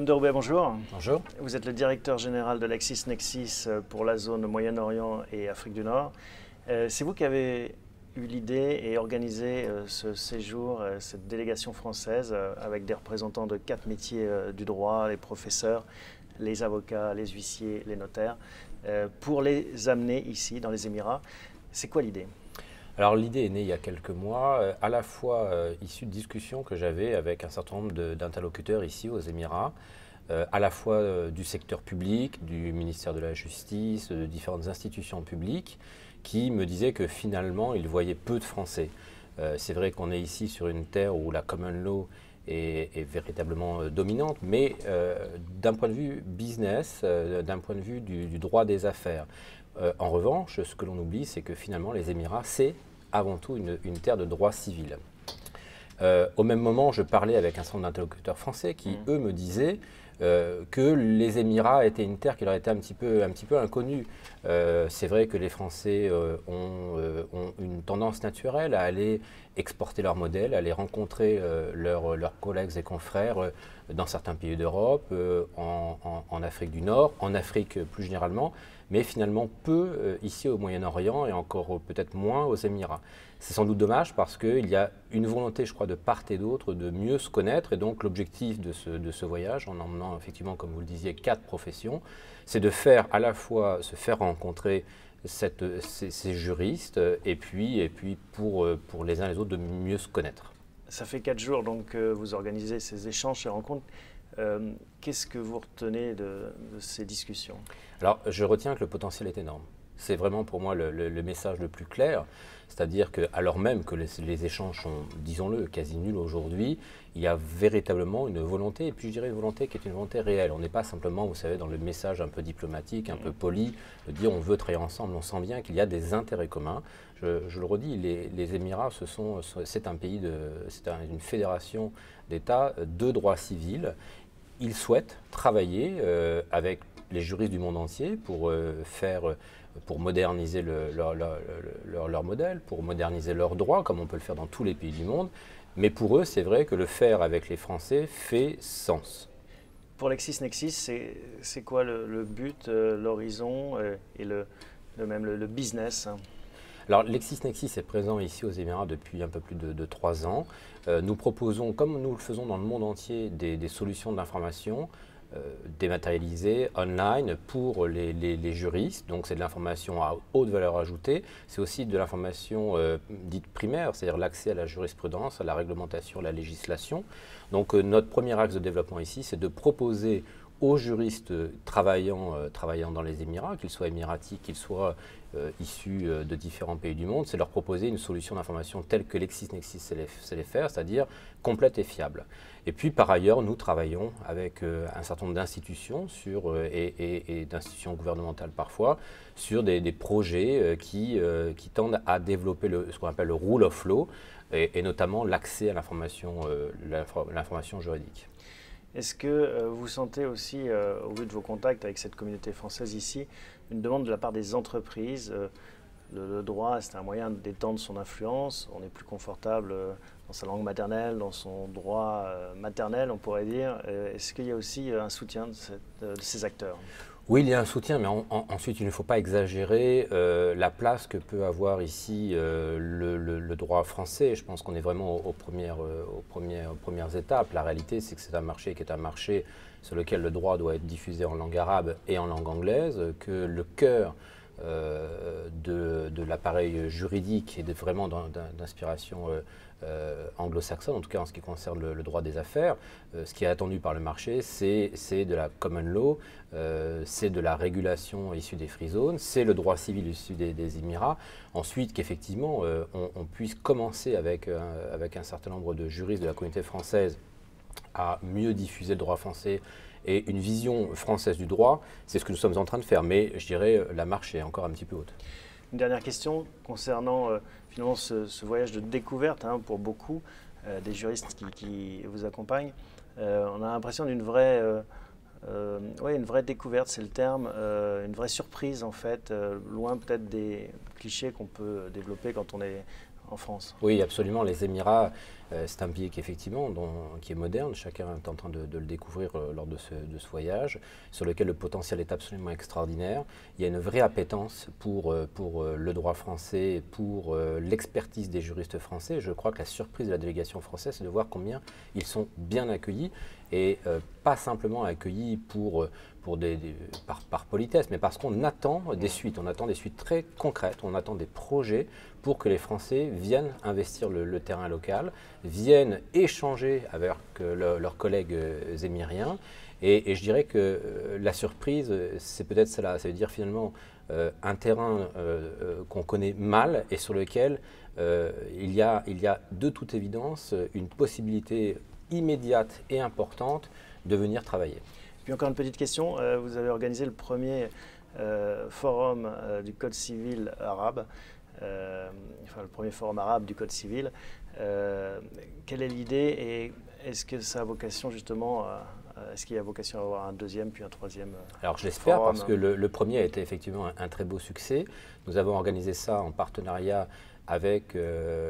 Guillaume de Roubaix, bonjour. Bonjour. Vous êtes le directeur général de LexisNexis pour la zone Moyen-Orient et Afrique du Nord. C'est vous qui avez eu l'idée et organisé ce séjour, cette délégation française avec des représentants de quatre métiers du droit, les professeurs, les avocats, les huissiers, les notaires, pour les amener ici dans les Émirats. C'est quoi l'idée? Alors l'idée est née il y a quelques mois, euh, à la fois euh, issue de discussions que j'avais avec un certain nombre d'interlocuteurs ici aux Émirats, euh, à la fois du secteur public, du ministère de la Justice, de différentes institutions publiques, qui me disaient que finalement ils voyaient peu de Français. C'est vrai qu'on est ici sur une terre où la common law est, véritablement dominante, mais d'un point de vue business, d'un point de vue du, du droit des affaires. En revanche, ce que l'on oublie, c'est que finalement les Émirats, c'est avant tout une, terre de droit civil. Euh, au même moment, je parlais avec un certain nombre d'interlocuteurs français qui, mmh. eux, me disaient euh, que les Émirats étaient une terre qui leur était un petit peu, un petit peu inconnue. Euh, c'est vrai que les Français ont, une tendance naturelle à aller exporter leur modèle, à aller rencontrer leurs, leurs collègues et confrères dans certains pays d'Europe, en, en, Afrique du Nord, en Afrique plus généralement, mais finalement peu ici au Moyen-Orient et encore peut-être moins aux Émirats. C'est sans doute dommage parce qu'il y a une volonté, je crois, de part et d'autre de mieux se connaître. Et donc l'objectif de ce, de ce, voyage, en emmenant effectivement, comme vous le disiez, quatre professions, c'est de faire à la fois se faire rencontrer cette, ces, juristes et puis, et puis pour, pour les uns et les autres de mieux se connaître. Ça fait quatre jours donc que vous organisez ces échanges, ces rencontres. Euh, qu'est-ce que vous retenez de, ces discussions? Alors, je retiens que le potentiel est énorme. C'est vraiment pour moi le, message le plus clair. C'est-à-dire que, alors même que les, échanges sont, disons-le, quasi nuls aujourd'hui, il y a véritablement une volonté, et puis je dirais une volonté qui est une volonté réelle. On n'est pas simplement, vous savez, dans le message un peu diplomatique, un peu poli, de dire on veut travailler ensemble. On sent bien qu'il y a des intérêts communs. Je, le redis, les, Émirats, c'est un pays, c'est une fédération d'États de droit civil. Ils souhaitent travailler euh, avec les juristes du monde entier pour euh, faire pour moderniser leur, leur, modèle, pour moderniser leurs droits, comme on peut le faire dans tous les pays du monde. Mais pour eux, c'est vrai que le faire avec les Français fait sens. Pour LexisNexis, c'est quoi le, but, euh, l'horizon euh, et le, même le, business hein? Alors LexisNexis est présent ici aux Émirats depuis un peu plus de, trois ans. Euh, nous proposons, comme nous le faisons dans le monde entier, des, des solutions d'information euh, dématérialisé, online pour les, juristes. Donc c'est de l'information à haute valeur ajoutée. C'est aussi de l'information euh, dite primaire, c'est-à-dire l'accès à la jurisprudence, à la réglementation, à la législation. Donc euh, notre premier axe de développement ici, c'est de proposer aux juristes travaillant, travaillant dans les Émirats, qu'ils soient émiratis, qu'ils soient issus de différents pays du monde, c'est leur proposer une solution d'information telle que LexisNexis sait les faire, c'est-à-dire complète et fiable. Et puis par ailleurs, nous travaillons avec euh, un certain nombre d'institutions sur, euh, et, d'institutions gouvernementales parfois sur des, projets euh, qui, qui, tendent à développer le, ce qu'on appelle le rule of law et, notamment l'accès à l'information juridique. Est-ce que vous sentez aussi, au vu de vos contacts avec cette communauté française ici, une demande de la part des entreprises le, droit, c'est un moyen d'étendre son influence? On est plus confortable dans sa langue maternelle, dans son droit euh, maternel, on pourrait dire. Euh, est-ce qu'il y a aussi euh, un soutien de, ces acteurs? Oui, il y a un soutien, mais ensuite, il ne faut pas exagérer la place que peut avoir ici le, droit français. Je pense qu'on est vraiment aux, aux, premières, premières, étapes. La réalité, c'est que c'est un marché qui est un marché sur lequel le droit doit être diffusé en langue arabe et en langue anglaise, que le cœur de, de l'appareil juridique est vraiment d'inspiration euh, anglo-saxonne, en tout cas en ce qui concerne le, droit des affaires. Euh, ce qui est attendu par le marché, c'est de la common law, euh, c'est de la régulation issue des free zones, c'est le droit civil issu des, Émirats. Ensuite, qu'effectivement, on, puisse commencer avec, avec un certain nombre de juristes de la communauté française à mieux diffuser le droit français et une vision française du droit, c'est ce que nous sommes en train de faire. Mais je dirais, la marche est encore un petit peu haute. Une dernière question concernant finalement ce, voyage de découverte hein, pour beaucoup euh, des juristes qui, vous accompagnent. Euh, on a l'impression d'une vraie, euh, une vraie découverte, c'est le terme, une vraie surprise en fait, loin peut-être des clichés qu'on peut développer quand on est Oui, absolument. Les Émirats, c'est un pays qui, effectivement, qui est moderne, chacun est en train de, le découvrir lors de ce, voyage, sur lequel le potentiel est absolument extraordinaire. Il y a une vraie appétence pour, pour le droit français, pour l'expertise des juristes français. Je crois que la surprise de la délégation française, c'est de voir combien ils sont bien accueillis et pas simplement accueillis pour pour des, par, politesse, mais parce qu'on attend des suites. On attend des suites très concrètes, on attend des projets pour que les Français viennent investir le, terrain local, viennent échanger avec euh, leurs collègues euh, émiriens. Et, je dirais que euh, la surprise, c'est peut-être cela. Ça veut dire finalement un terrain qu'on connaît mal et sur lequel il, y a, il y a de toute évidence une possibilité immédiate et importante de venir travailler. Puis encore une petite question, euh, vous avez organisé le premier euh, forum euh, du Code civil arabe, enfin le premier forum arabe du Code civil. quelle est l'idée et est-ce que ça a vocation justement est-ce qu'il y a vocation à avoir un deuxième puis un troisième Alors je l'espère parce que le, premier a été effectivement un, très beau succès. Nous avons organisé ça en partenariat avec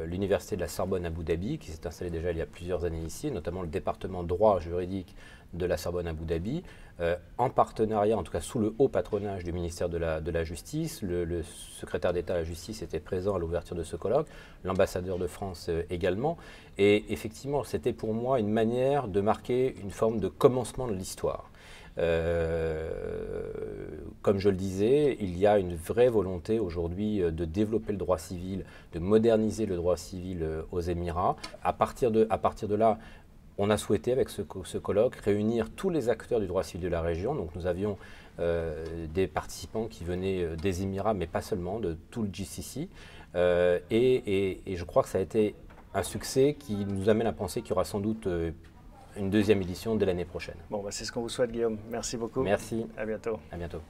l'Université de la Sorbonne à Abu Dhabi, qui s'est installée déjà il y a plusieurs années ici, notamment le département droit juridique de la Sorbonne Abu Dhabi, euh, en partenariat, en tout cas sous le haut patronage du ministère de la, de la Justice. Le, secrétaire d'État à la Justice était présent à l'ouverture de ce colloque, l'ambassadeur de France euh, également. Et effectivement, c'était pour moi une manière de marquer une forme de commencement de l'histoire. Euh, comme je le disais, il y a une vraie volonté aujourd'hui de développer le droit civil, de moderniser le droit civil aux Émirats. À partir de, là, on a souhaité, avec ce, colloque, réunir tous les acteurs du droit civil de la région. Donc nous avions euh, des participants qui venaient euh, des Émirats, mais pas seulement, de tout le GCC. Euh, et, je crois que ça a été un succès qui nous amène à penser qu'il y aura sans doute une deuxième édition dès l'année prochaine. Bon, bah, c'est ce qu'on vous souhaite, Guillaume. Merci beaucoup. Merci. À bientôt. À bientôt.